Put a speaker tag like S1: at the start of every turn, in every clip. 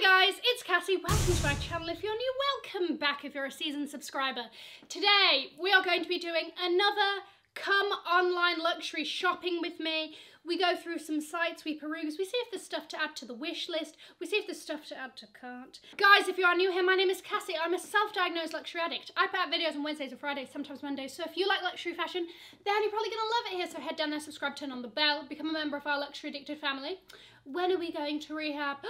S1: Hi guys, it's Cassie. Welcome to my channel. If you're new, welcome back if you're a seasoned subscriber. Today, we are going to be doing another come online luxury shopping with me. We go through some sites, we peruse, we see if there's stuff to add to the wish list, we see if there's stuff to add to cart. Guys, if you are new here, my name is Cassie. I'm a self-diagnosed luxury addict. I put out videos on Wednesdays and Fridays, sometimes Mondays, so if you like luxury fashion, then you're probably gonna love it here. So head down there, subscribe, turn on the bell, become a member of our luxury addicted family. When are we going to rehab?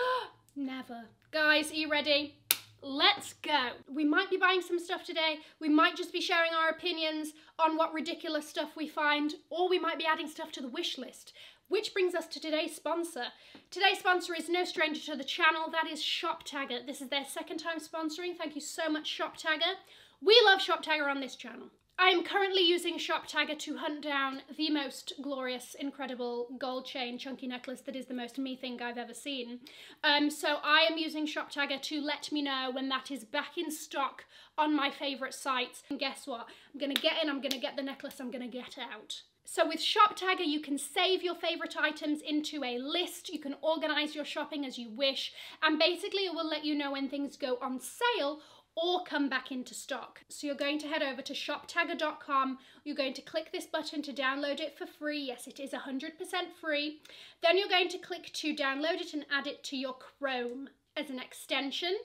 S1: Never. Guys, are you ready? Let's go. We might be buying some stuff today. We might just be sharing our opinions on what ridiculous stuff we find, or we might be adding stuff to the wish list. Which brings us to today's sponsor. Today's sponsor is no stranger to the channel, that is Shoptagr. This is their second time sponsoring. Thank you so much, Shoptagr. We love Shoptagr on this channel. I am currently using Shoptagr to hunt down the most glorious, incredible gold chain chunky necklace that is the most me thing I've ever seen. Um, so I am using Shoptagr to let me know when that is back in stock on my favourite sites. And guess what? I'm going to get in, I'm going to get the necklace, I'm going to get out. So with Shoptagr, you can save your favourite items into a list, you can organise your shopping as you wish, and basically it will let you know when things go on sale or come back into stock. So you're going to head over to shoptagr.com, you're going to click this button to download it for free. Yes, it is 100% free. Then you're going to click to download it and add it to your Chrome as an extension.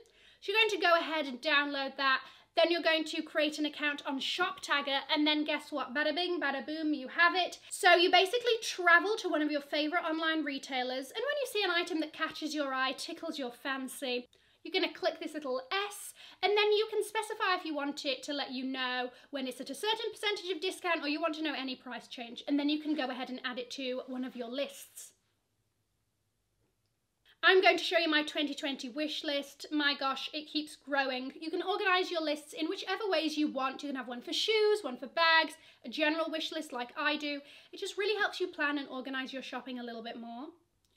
S1: So you're going to go ahead and download that. Then you're going to create an account on Shoptagr and then guess what? Bada bing, bada boom, you have it. So you basically travel to one of your favorite online retailers and when you see an item that catches your eye, tickles your fancy, you're going to click this little S and then you can specify if you want it to let you know when it's at a certain percentage of discount or you want to know any price change and then you can go ahead and add it to one of your lists. I'm going to show you my 2020 wish list. My gosh, it keeps growing. You can organise your lists in whichever ways you want. You can have one for shoes, one for bags, a general wish list like I do. It just really helps you plan and organise your shopping a little bit more.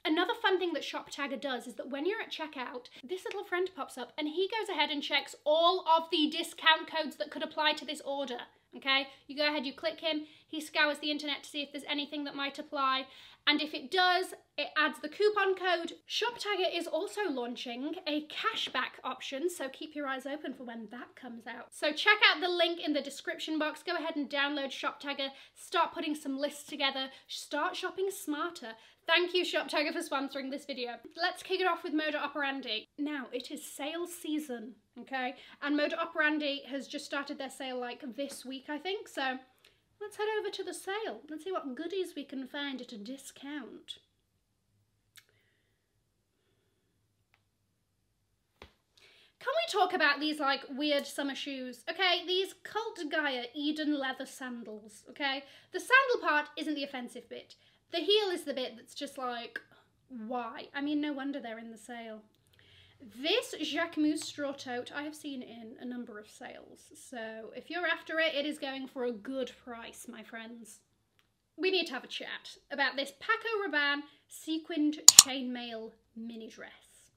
S1: Another fun thing that Shoptagr does is that when you're at checkout, this little friend pops up and he goes ahead and checks all of the discount codes that could apply to this order. Okay, you go ahead, you click him, he scours the internet to see if there's anything that might apply, and if it does, it adds the coupon code. Shoptagr is also launching a cashback option, so keep your eyes open for when that comes out. So check out the link in the description box, go ahead and download Shoptagr, start putting some lists together, start shopping smarter. Thank you Shoptagr for sponsoring this video. Let's kick it off with Moda Operandi. Now, it is sales season, okay? And Moda Operandi has just started their sale like this week, I think, so let's head over to the sale. Let's see what goodies we can find at a discount. Can we talk about these like weird summer shoes? Okay, these Cult Gaia Eden leather sandals, okay? The sandal part isn't the offensive bit. The heel is the bit that's just like, why? I mean, no wonder they're in the sale. This Jacquemus straw tote I have seen in a number of sales, so if you're after it, it is going for a good price, my friends. We need to have a chat about this Paco Rabanne sequined chainmail mini dress.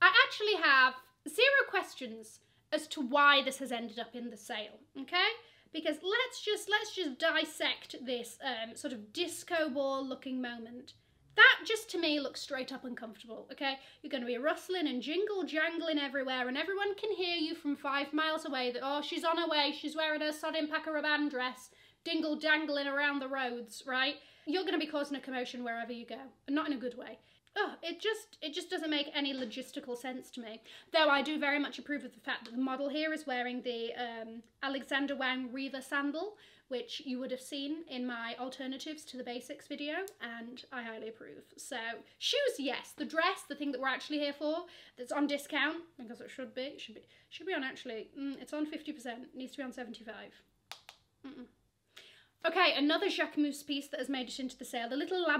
S1: I actually have zero questions as to why this has ended up in the sale, okay? because let's just let's just dissect this um, sort of disco ball looking moment. That just to me looks straight up uncomfortable, okay? You're to be rustling and jingle jangling everywhere and everyone can hear you from five miles away that, oh, she's on her way, she's wearing her Paco Rabanne dress, dingle dangling around the roads, right? You're going to be causing a commotion wherever you go, and not in a good way it just it just doesn't make any logistical sense to me. Though I do very much approve of the fact that the model here is wearing the um, Alexander Wang Riva sandal, which you would have seen in my alternatives to the basics video, and I highly approve. So shoes, yes. The dress, the thing that we're actually here for, that's on discount because it should be, should be, should be on actually. Mm, it's on fifty percent. Needs to be on seventy five. Mm -mm. Okay, another Jacquemus piece that has made it into the sale. The little La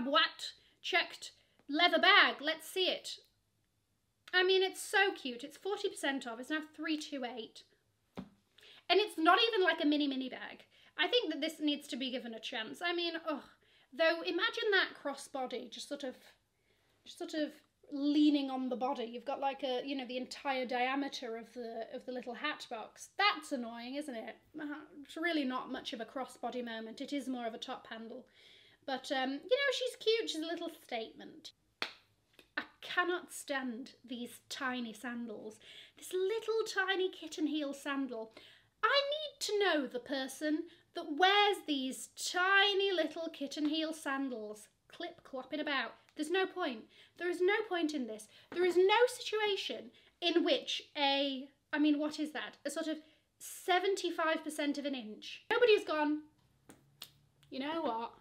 S1: checked leather bag. Let's see it. I mean, it's so cute. It's 40% off. It's now 328. And it's not even like a mini, mini bag. I think that this needs to be given a chance. I mean, oh, though imagine that crossbody just sort of, just sort of leaning on the body. You've got like a, you know, the entire diameter of the of the little hat box. That's annoying, isn't it? Uh, it's really not much of a crossbody moment. It is more of a top handle. But, um, you know, she's cute. She's a little statement. I cannot stand these tiny sandals. This little tiny kitten heel sandal. I need to know the person that wears these tiny little kitten heel sandals clip clopping about. There's no point. There is no point in this. There is no situation in which a, I mean, what is that? A sort of 75% of an inch. Nobody's gone, you know what?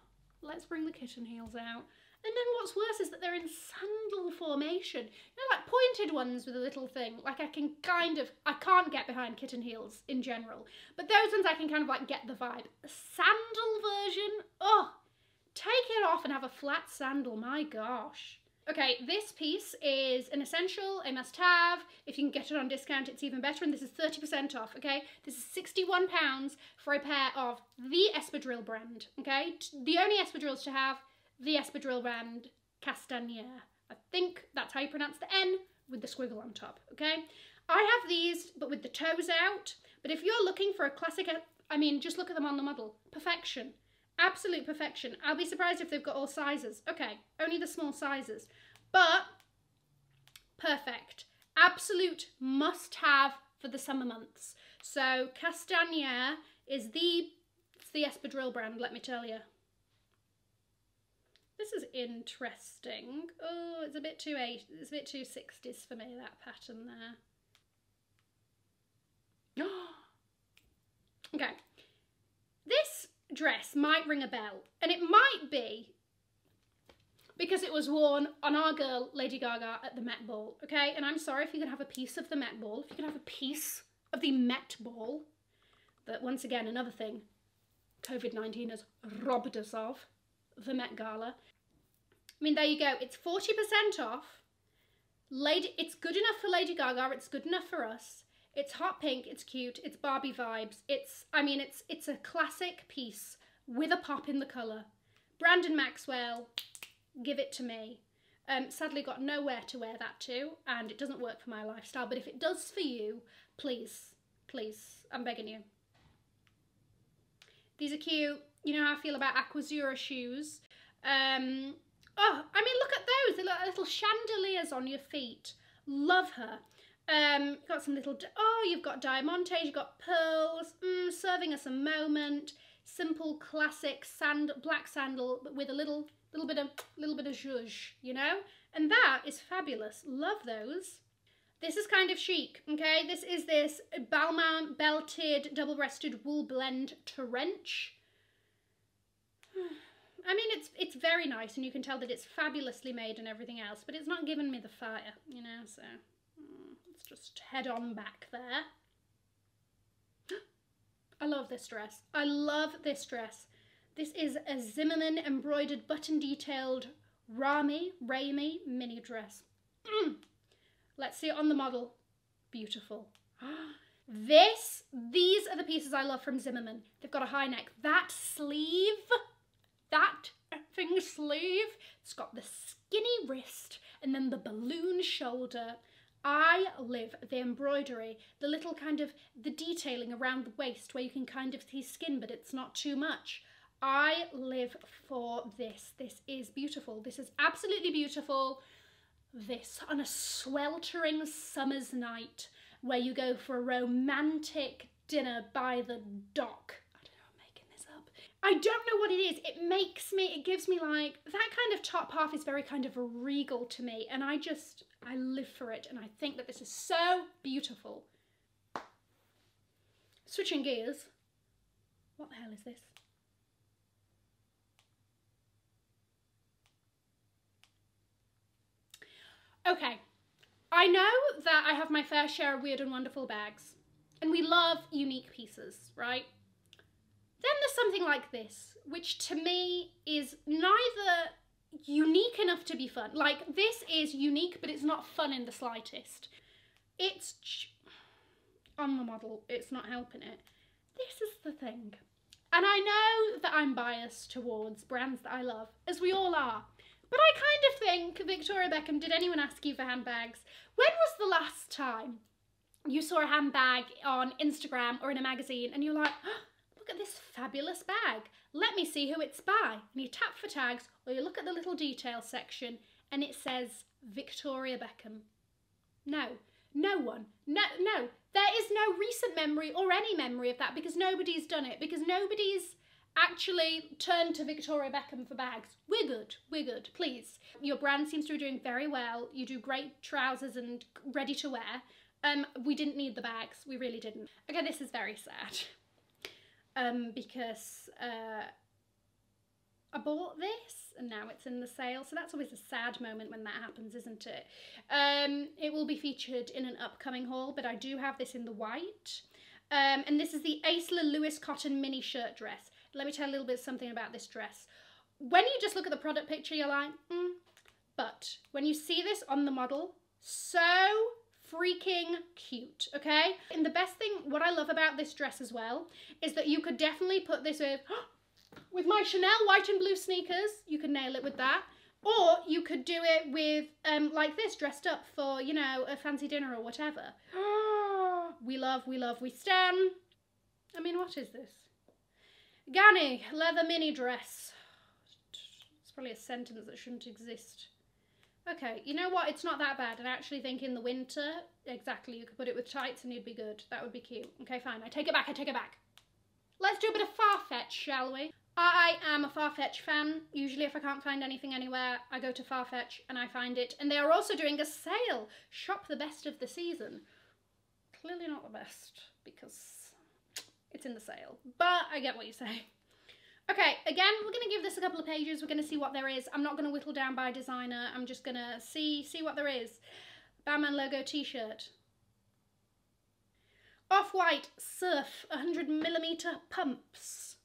S1: Let's bring the kitten heels out. And then what's worse is that they're in sandal formation. You know, like pointed ones with a little thing. Like I can kind of, I can't get behind kitten heels in general. But those ones I can kind of like get the vibe. A sandal version, oh, take it off and have a flat sandal, my gosh. Okay, this piece is an essential, a must have. If you can get it on discount, it's even better. And this is 30% off, okay? This is £61 for a pair of the Espadrille brand, okay? The only espadrilles to have, the Espadrille brand Castañer. I think that's how you pronounce the N with the squiggle on top, okay? I have these, but with the toes out. But if you're looking for a classic, uh, I mean, just look at them on the model. Perfection. Absolute perfection. I'll be surprised if they've got all sizes. Okay, only the small sizes. But perfect. Absolute must have for the summer months. So Castañer is the, it's the Espadrille brand, let me tell you. This is interesting. Oh, it's a bit too eight. It's a bit too 60s for me, that pattern there. okay. This dress might ring a bell, and it might be because it was worn on our girl Lady Gaga at the Met Ball, okay? And I'm sorry if you can have a piece of the Met Ball, if you can have a piece of the Met Ball, that once again, another thing COVID-19 has robbed us of, the Met Gala. I mean, there you go, it's 40% off. Lady, it's good enough for Lady Gaga, it's good enough for us. It's hot pink, it's cute, it's Barbie vibes. It's, I mean, it's it's a classic piece with a pop in the colour. Brandon Maxwell, give it to me. Um, sadly got nowhere to wear that to and it doesn't work for my lifestyle, but if it does for you, please, please, I'm begging you. These are cute. You know how I feel about Aquazzura shoes. Um, oh, I mean, look at those. They look like little chandeliers on your feet. Love her. Um, got some little, oh, you've got diamantes, you've got pearls, mm, serving us a moment. Simple, classic sand, black sandal, but with a little, little bit of, little bit of zhuzh, you know? And that is fabulous. Love those. This is kind of chic, okay? This is this Balmain belted, double-breasted wool blend trench. I mean, it's it's very nice, and you can tell that it's fabulously made and everything else, but it's not giving me the fire, you know, so... Just head on back there. I love this dress. I love this dress. This is a Zimmermann embroidered button detailed Rami, Rami mini dress. Mm. Let's see it on the model. Beautiful. This, these are the pieces I love from Zimmermann. They've got a high neck. That sleeve, that thing sleeve, it's got the skinny wrist and then the balloon shoulder. I live the embroidery, the little kind of, the detailing around the waist where you can kind of see skin but it's not too much. I live for this. This is beautiful. This is absolutely beautiful. This on a sweltering summer's night where you go for a romantic dinner by the dock. I don't know, I'm making this up. I don't know what it is. It makes me, it gives me like, that kind of top half is very kind of regal to me and I just, I live for it and I think that this is so beautiful. Switching gears. What the hell is this? Okay, I know that I have my fair share of weird and wonderful bags, and we love unique pieces, right? Then there's something like this, which to me is neither unique enough to be fun. Like, this is unique, but it's not fun in the slightest. It's on the model, it's not helping it. This is the thing. And I know that I'm biased towards brands that I love, as we all are. But I kind of think, Victoria Beckham, did anyone ask you for handbags? When was the last time you saw a handbag on Instagram or in a magazine and you're like, oh, look at this fabulous bag. Let me see who it's by. And you tap for tags or you look at the little detail section and it says Victoria Beckham. No, no one. No, no. There is no recent memory or any memory of that because nobody's done it, because nobody's actually turned to Victoria Beckham for bags. We're good. We're good. Please. Your brand seems to be doing very well. You do great trousers and ready to wear. Um, we didn't need the bags. We really didn't. Okay, this is very sad. Um, because uh, I bought this and now it's in the sale. So that's always a sad moment when that happens, isn't it? Um, it will be featured in an upcoming haul, but I do have this in the white. Um, and this is the Acler Lewis cotton mini shirt dress. Let me tell you a little bit something about this dress. When you just look at the product picture, you're like, mm. But when you see this on the model, so freaking cute, okay? And the best thing, what I love about this dress as well, is that you could definitely put this with, with my Chanel white and blue sneakers, you could nail it with that. Or you could do it with, um, like this, dressed up for, you know, a fancy dinner or whatever. we love, we love, we stand. I mean, what is this? Ganni, leather mini dress. It's probably a sentence that shouldn't exist. Okay, you know what? It's not that bad. And I actually think in the winter, exactly, you could put it with tights and you'd be good. That would be cute. Okay, fine. I take it back. I take it back. Let's do a bit of Farfetch, shall we? I am a Farfetch fan. Usually if I can't find anything anywhere, I go to Farfetch and I find it. And they are also doing a sale. Shop the best of the season. Clearly not the best because it's in the sale. But I get what you say. Okay, again, we're going to give this a couple of pages. We're going to see what there is. I'm not going to whittle down by designer. I'm just going to see see what there is. Batman logo t-shirt. Off-white surf 100 millimeter pumps.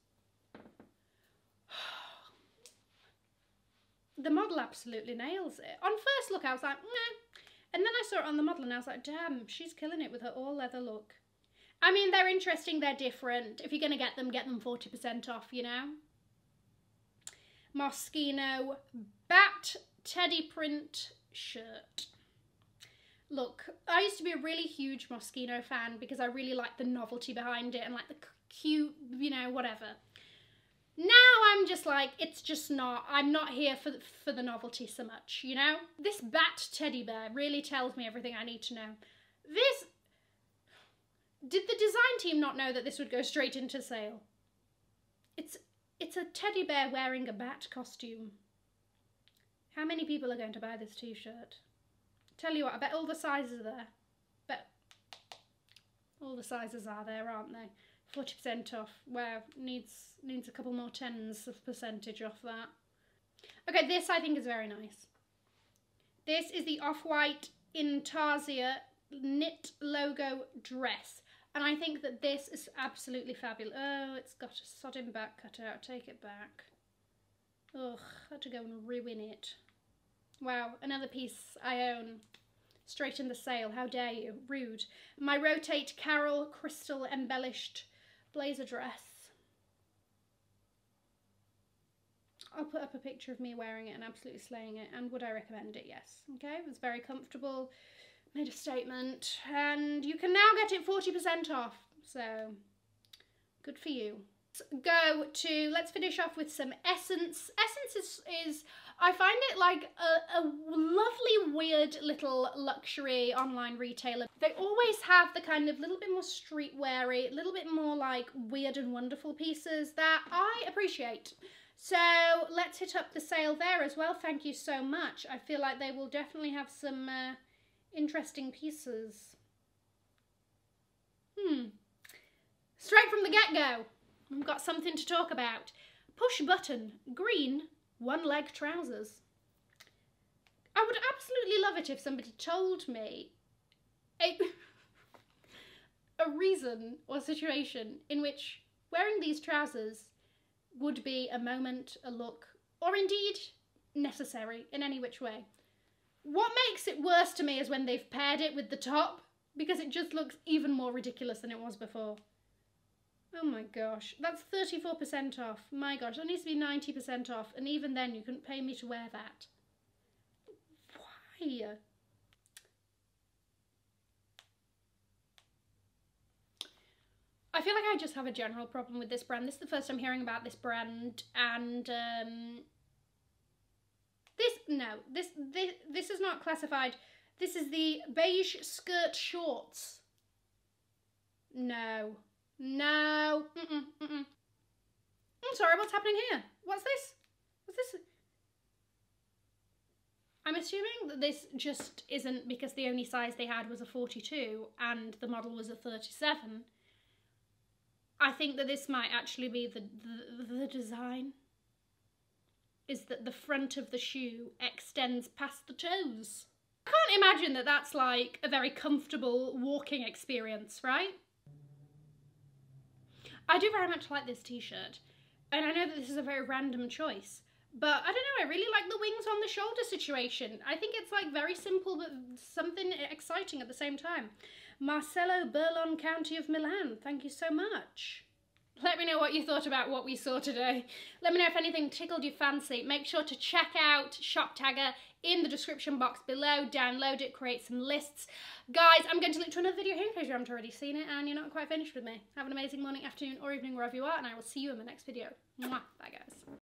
S1: the model absolutely nails it. On first look, I was like. And then I saw it on the model and I was like, damn, she's killing it with her all leather look. I mean, they're interesting, they're different. If you're going to get them, get them 40% off, you know? Moschino Bat Teddy Print shirt. Look, I used to be a really huge Moschino fan because I really liked the novelty behind it and like the cute, you know, whatever. Now I'm just like, it's just not, I'm not here for, for the novelty so much, you know? This bat teddy bear really tells me everything I need to know. This did the design team not know that this would go straight into sale? It's it's a teddy bear wearing a bat costume. How many people are going to buy this t-shirt? Tell you what, I bet all the sizes are there. Bet all the sizes are there, aren't they? 40% off. Well, needs needs a couple more tens of percentage off that. Okay, this I think is very nice. This is the Off-White Intarsia knit logo dress. And I think that this is absolutely fabulous. Oh, it's got a sodding back cut out. Take it back. Ugh, had to go and ruin it. Wow, another piece I own. Straight in the sale, how dare you. Rude. My Rotate Carol Crystal Embellished Blazer Dress. I'll put up a picture of me wearing it and absolutely slaying it. And would I recommend it? Yes. Okay, it was very comfortable made a statement and you can now get it 40% off. So good for you. Go to, let's finish off with some Ssense. Ssense is, is I find it like a, a lovely, weird little luxury online retailer. They always have the kind of little bit more streetweary, a little bit more like weird and wonderful pieces that I appreciate. So let's hit up the sale there as well. Thank you so much. I feel like they will definitely have some uh, interesting pieces. Hmm. Straight from the get-go, we've got something to talk about. Push button, green, one leg trousers. I would absolutely love it if somebody told me a, a reason or situation in which wearing these trousers would be a moment, a look, or indeed necessary in any which way. What makes it worse to me is when they've paired it with the top because it just looks even more ridiculous than it was before. Oh my gosh, that's 34% off. My gosh, that needs to be 90% off, and even then you couldn't pay me to wear that. Why? I feel like I just have a general problem with this brand. This is the first time hearing about this brand, and um, This, no, this, this, this is not classified. This is the beige skirt shorts. No. No. Mm-mm, mm-mm. I'm sorry, what's happening here? What's this? What's this? I'm assuming that this just isn't because the only size they had was a 42 and the model was a 37. I think that this might actually be the, the, the design. Is that the front of the shoe extends past the toes. I can't imagine that that's like a very comfortable walking experience, right? I do very much like this t-shirt. And I know that this is a very random choice, but I don't know, I really like the wings on the shoulder situation. I think it's like very simple but something exciting at the same time. Marcelo Burlon County of Milan, thank you so much. Let me know what you thought about what we saw today. Let me know if anything tickled your fancy. Make sure to check out Shoptagr in the description box below. Download it, create some lists. Guys, I'm going to link to another video here in case you haven't already seen it and you're not quite finished with me. Have an amazing morning, afternoon or evening wherever you are and I will see you in the next video. Mwah. Bye guys.